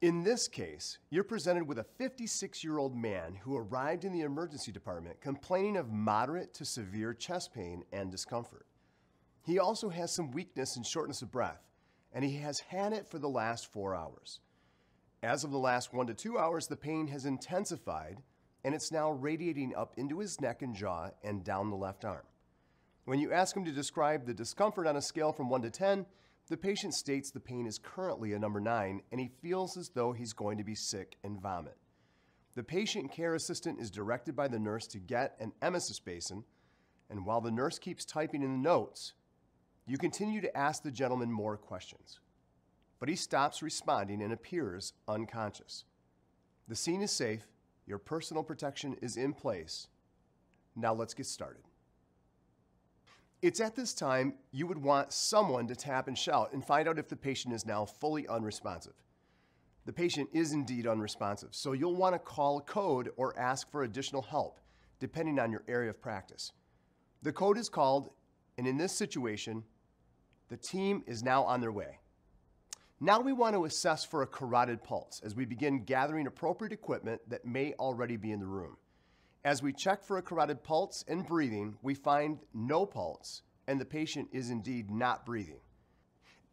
In this case, you're presented with a 56 year old man who arrived in the emergency department complaining of moderate to severe chest pain and discomfort. He also has some weakness and shortness of breath, and he has had it for the last four hours. As of the last one to two hours, the pain has intensified and it's now radiating up into his neck and jaw and down the left arm. When you ask him to describe the discomfort on a scale from 1 to 10, the patient states the pain is currently a number 9 and he feels as though he's going to be sick and vomit. The patient care assistant is directed by the nurse to get an emesis basin, and while the nurse keeps typing in the notes, you continue to ask the gentleman more questions. But he stops responding and appears unconscious. The scene is safe, your personal protection is in place. Now let's get started. It's at this time you would want someone to tap and shout and find out if the patient is now fully unresponsive. The patient is indeed unresponsive, so you'll want to call a code or ask for additional help, depending on your area of practice. The code is called, and in this situation, the team is now on their way. Now we want to assess for a carotid pulse as we begin gathering appropriate equipment that may already be in the room. As we check for a carotid pulse and breathing, we find no pulse and the patient is indeed not breathing.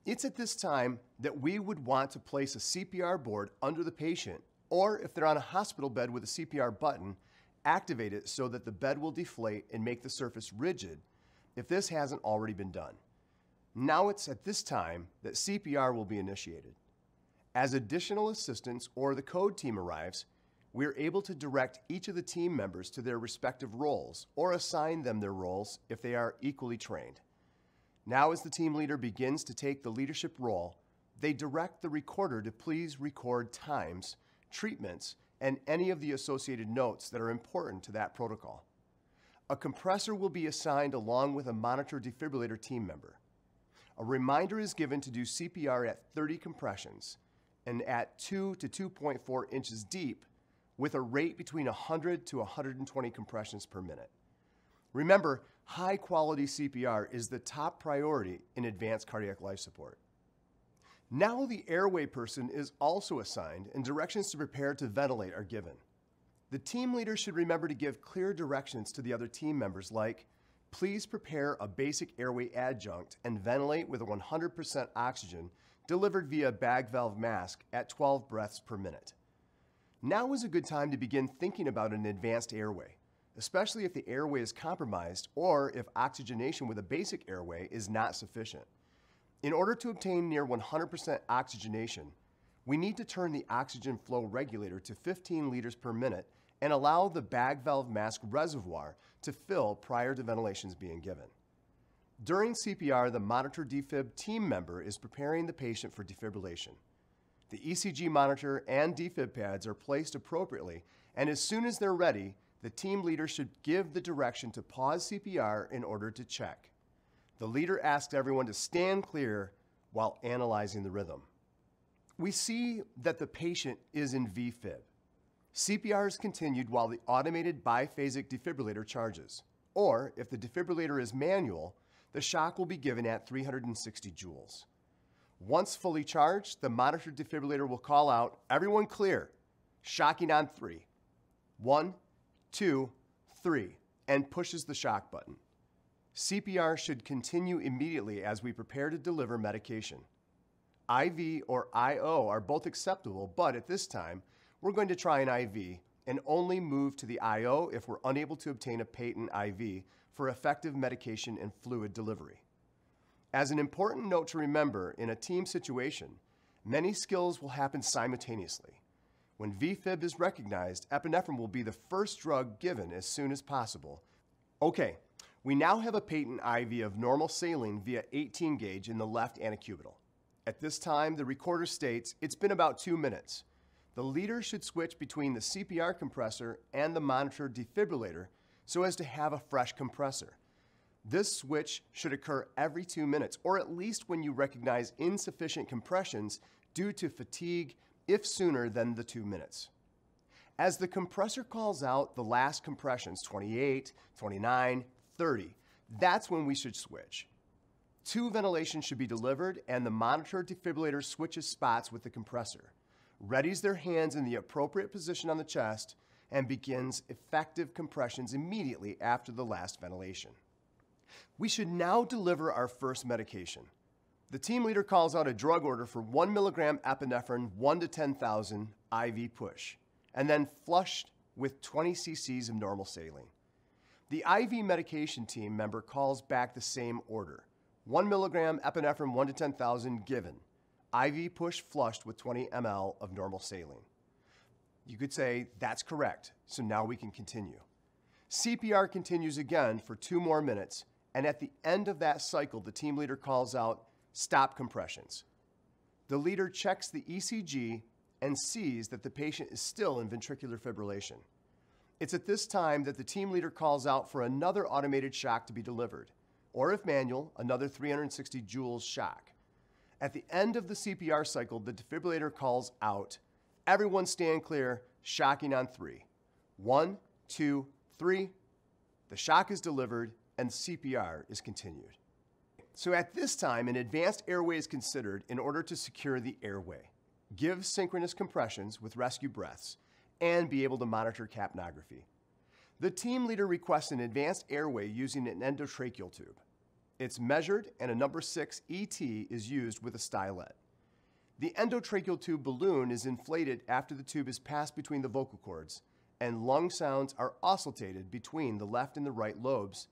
It's at this time that we would want to place a CPR board under the patient, or if they're on a hospital bed with a CPR button, activate it so that the bed will deflate and make the surface rigid if this hasn't already been done. Now it's at this time that CPR will be initiated. As additional assistance or the code team arrives, we are able to direct each of the team members to their respective roles or assign them their roles if they are equally trained. Now, as the team leader begins to take the leadership role, they direct the recorder to please record times, treatments, and any of the associated notes that are important to that protocol. A compressor will be assigned along with a monitor defibrillator team member. A reminder is given to do CPR at 30 compressions and at 2 to 2.4 inches deep with a rate between 100 to 120 compressions per minute. Remember, high quality CPR is the top priority in advanced cardiac life support. Now the airway person is also assigned and directions to prepare to ventilate are given. The team leader should remember to give clear directions to the other team members like, please prepare a basic airway adjunct and ventilate with 100% oxygen delivered via bag valve mask at 12 breaths per minute. Now is a good time to begin thinking about an advanced airway, especially if the airway is compromised or if oxygenation with a basic airway is not sufficient. In order to obtain near 100% oxygenation, we need to turn the oxygen flow regulator to 15 liters per minute and allow the bag valve mask reservoir to fill prior to ventilations being given. During CPR, the monitor defib team member is preparing the patient for defibrillation. The ECG monitor and defib pads are placed appropriately, and as soon as they're ready, the team leader should give the direction to pause CPR in order to check. The leader asks everyone to stand clear while analyzing the rhythm. We see that the patient is in VFib. CPR is continued while the automated biphasic defibrillator charges. Or, if the defibrillator is manual, the shock will be given at 360 joules. Once fully charged, the monitor defibrillator will call out, everyone clear, shocking on three. One, two, three, and pushes the shock button. CPR should continue immediately as we prepare to deliver medication. IV or IO are both acceptable, but at this time, we're going to try an IV and only move to the IO if we're unable to obtain a patent IV for effective medication and fluid delivery. As an important note to remember in a team situation, many skills will happen simultaneously. When VFib is recognized, epinephrine will be the first drug given as soon as possible. Okay, we now have a patent IV of normal saline via 18 gauge in the left antecubital. At this time, the recorder states it's been about two minutes. The leader should switch between the CPR compressor and the monitor defibrillator so as to have a fresh compressor. This switch should occur every two minutes, or at least when you recognize insufficient compressions due to fatigue, if sooner than the two minutes. As the compressor calls out the last compressions, 28, 29, 30, that's when we should switch. Two ventilations should be delivered, and the monitor defibrillator switches spots with the compressor. readies their hands in the appropriate position on the chest, and begins effective compressions immediately after the last ventilation. We should now deliver our first medication. The team leader calls out a drug order for 1 milligram epinephrine 1 to 10,000 IV push, and then flushed with 20 cc's of normal saline. The IV medication team member calls back the same order 1 milligram epinephrine 1 to 10,000 given, IV push flushed with 20 ml of normal saline. You could say, that's correct, so now we can continue. CPR continues again for two more minutes, and at the end of that cycle, the team leader calls out, stop compressions. The leader checks the ECG and sees that the patient is still in ventricular fibrillation. It's at this time that the team leader calls out for another automated shock to be delivered, or if manual, another 360 joules shock. At the end of the CPR cycle, the defibrillator calls out, everyone stand clear, shocking on three. One, two, three. The shock is delivered and CPR is continued. So at this time, an advanced airway is considered in order to secure the airway, give synchronous compressions with rescue breaths, and be able to monitor capnography. The team leader requests an advanced airway using an endotracheal tube. It's measured and a number 6 ET is used with a stylet. The endotracheal tube balloon is inflated after the tube is passed between the vocal cords, and lung sounds are auscultated between the left and the right lobes,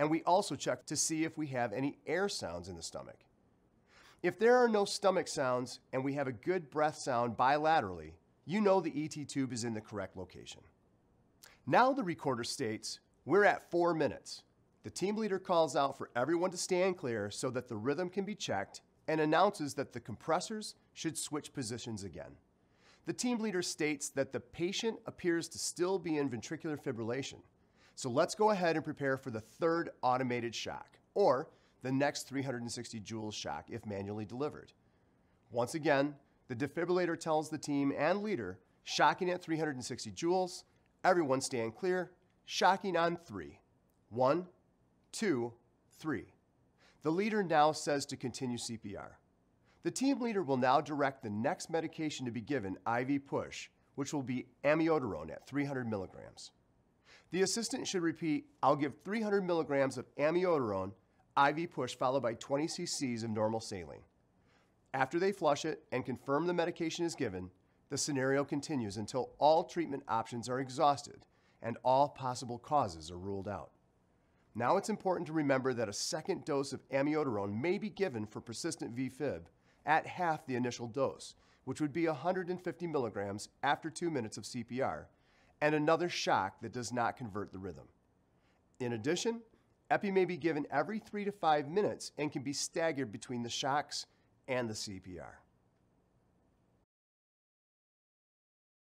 and we also check to see if we have any air sounds in the stomach. If there are no stomach sounds and we have a good breath sound bilaterally, you know the ET tube is in the correct location. Now the recorder states, we're at four minutes. The team leader calls out for everyone to stand clear so that the rhythm can be checked and announces that the compressors should switch positions again. The team leader states that the patient appears to still be in ventricular fibrillation. So let's go ahead and prepare for the third automated shock, or the next 360 joules shock if manually delivered. Once again, the defibrillator tells the team and leader, shocking at 360 joules, everyone stand clear, shocking on three. One, two, three. The leader now says to continue CPR. The team leader will now direct the next medication to be given IV push, which will be amiodarone at 300 milligrams. The assistant should repeat, I'll give 300 milligrams of amiodarone IV push followed by 20 cc's of normal saline. After they flush it and confirm the medication is given, the scenario continues until all treatment options are exhausted and all possible causes are ruled out. Now it's important to remember that a second dose of amiodarone may be given for persistent VFib at half the initial dose, which would be 150 milligrams after two minutes of CPR, and another shock that does not convert the rhythm. In addition, epi may be given every three to five minutes and can be staggered between the shocks and the CPR.